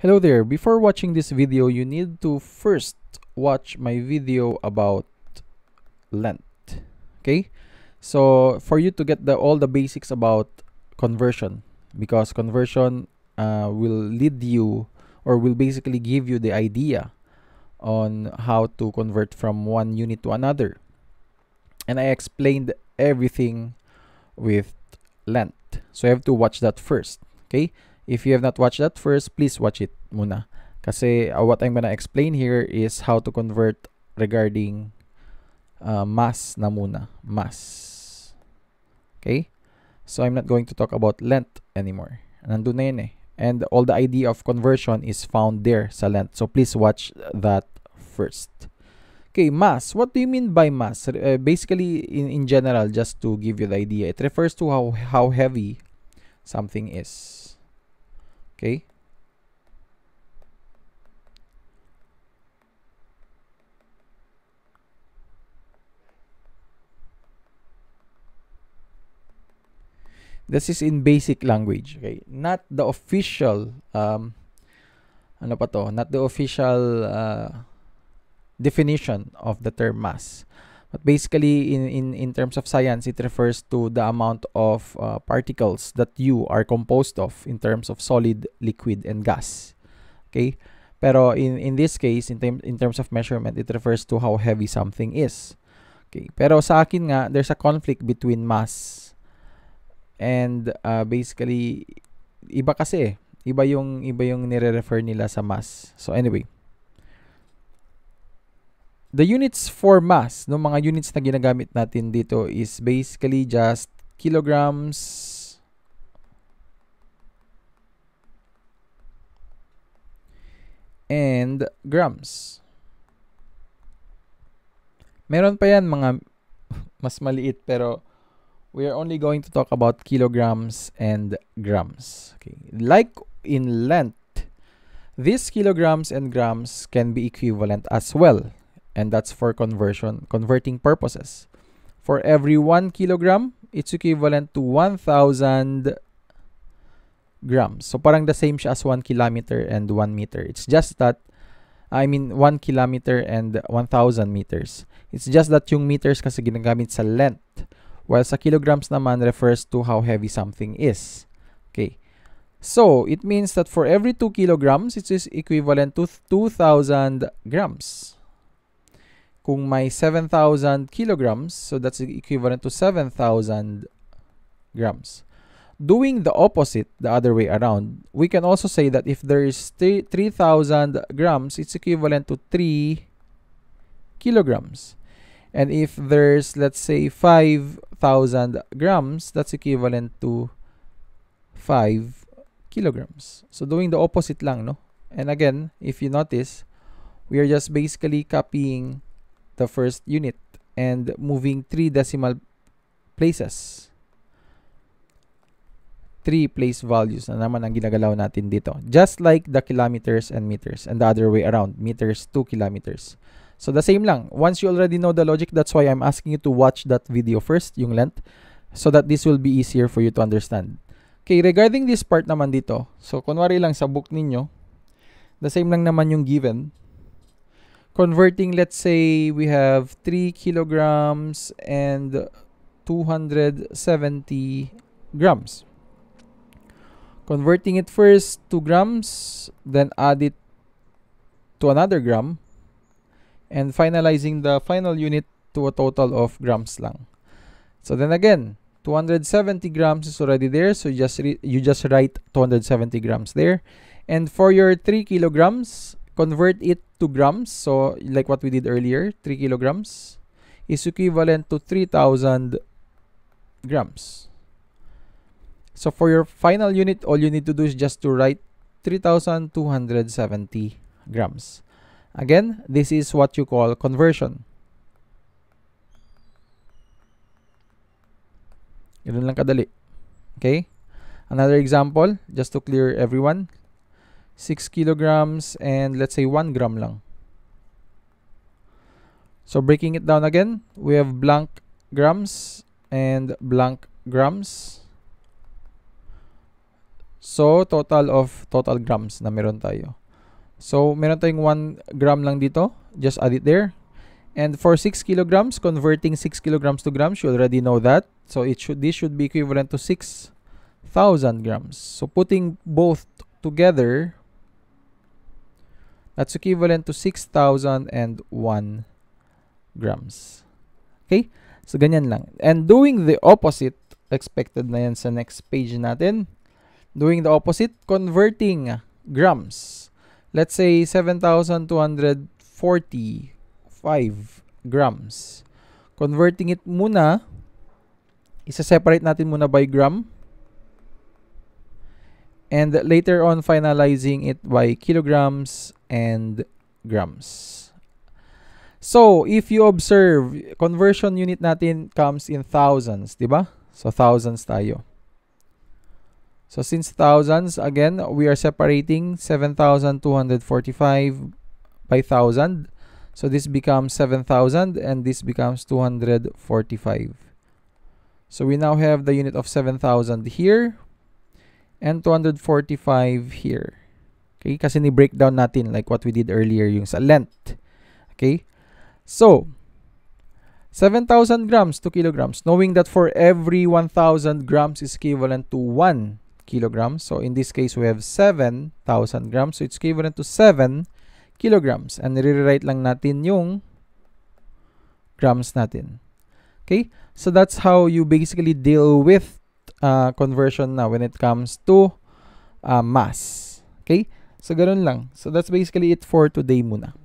Hello there. Before watching this video, you need to first watch my video about length. Okay? So, for you to get the all the basics about conversion because conversion uh, will lead you or will basically give you the idea on how to convert from one unit to another. And I explained everything with length. So you have to watch that first. Okay? If you have not watched that first, please watch it muna. Kasi uh, what I'm gonna explain here is how to convert regarding uh, mass na muna. Mass. Okay? So I'm not going to talk about length anymore. Nandun na yun eh. And all the idea of conversion is found there sa length. So please watch that first. Okay, mass. What do you mean by mass? Uh, basically, in, in general, just to give you the idea, it refers to how, how heavy something is. Okay? This is in basic language, okay? Not the official, um, ano pa to? Not the official uh, definition of the term mass. But basically, in, in, in terms of science, it refers to the amount of uh, particles that you are composed of in terms of solid, liquid, and gas. Okay? Pero in, in this case, in, term, in terms of measurement, it refers to how heavy something is. Okay? Pero sa akin nga, there's a conflict between mass and uh, basically iba kasi iba yung iba yung nire-refer nila sa mass. So anyway, the units for mass, no mga units na ginagamit natin dito is basically just kilograms and grams. Meron pa yan mga mas maliit pero we are only going to talk about kilograms and grams. Okay. Like in length, these kilograms and grams can be equivalent as well. And that's for conversion, converting purposes. For every 1 kilogram, it's equivalent to 1,000 grams. So parang the same as 1 kilometer and 1 meter. It's just that, I mean, 1 kilometer and 1,000 meters. It's just that yung meters kasi ginagamit sa length while sa kilograms naman refers to how heavy something is. Okay. So, it means that for every 2 kilograms, it is equivalent to 2,000 grams. Kung may 7,000 kilograms, so that's equivalent to 7,000 grams. Doing the opposite, the other way around, we can also say that if there is 3,000 grams, it's equivalent to 3 kilograms. And if there's, let's say, 5,000 grams, that's equivalent to 5 kilograms. So doing the opposite lang, no? And again, if you notice, we are just basically copying the first unit and moving three decimal places. Three place values na naman ang ginagalaw natin dito. Just like the kilometers and meters and the other way around, meters to kilometers. So the same lang. Once you already know the logic, that's why I'm asking you to watch that video first, yung length, so that this will be easier for you to understand. Okay, regarding this part naman dito, so kunwari lang sa book ninyo, the same lang naman yung given. Converting, let's say, we have 3 kilograms and 270 grams. Converting it first to grams, then add it to another gram, and finalizing the final unit to a total of grams lang. So then again, 270 grams is already there. So you just you just write 270 grams there. And for your 3 kilograms, convert it to grams. So like what we did earlier, 3 kilograms is equivalent to 3000 grams. So for your final unit, all you need to do is just to write 3270 grams. Again, this is what you call conversion. Ganun lang kadali. Okay? Another example, just to clear everyone. 6 kilograms and let's say 1 gram lang. So breaking it down again, we have blank grams and blank grams. So, total of total grams na meron tayo. So, meron tayong 1 gram lang dito. Just add it there. And for 6 kilograms, converting 6 kilograms to grams, you already know that. So, it should this should be equivalent to 6,000 grams. So, putting both together, that's equivalent to 6,001 grams. Okay? So, ganyan lang. And doing the opposite, expected na yan sa next page natin. Doing the opposite, converting grams. Let's say 7,245 grams. Converting it muna, isa-separate natin muna by gram. And later on, finalizing it by kilograms and grams. So, if you observe, conversion unit natin comes in thousands, di ba? So, thousands tayo. So since thousands, again, we are separating 7,245 by 1,000. So this becomes 7,000 and this becomes 245. So we now have the unit of 7,000 here and 245 here. Okay, kasi ni-breakdown natin like what we did earlier yung sa length. Okay, so 7,000 grams to kilograms, knowing that for every 1,000 grams is equivalent to 1 kilograms. So in this case, we have 7,000 grams. So it's equivalent to 7 kilograms. And nire-write lang natin yung grams natin. Okay? So that's how you basically deal with uh, conversion na when it comes to uh, mass. Okay? So ganun lang. So that's basically it for today muna.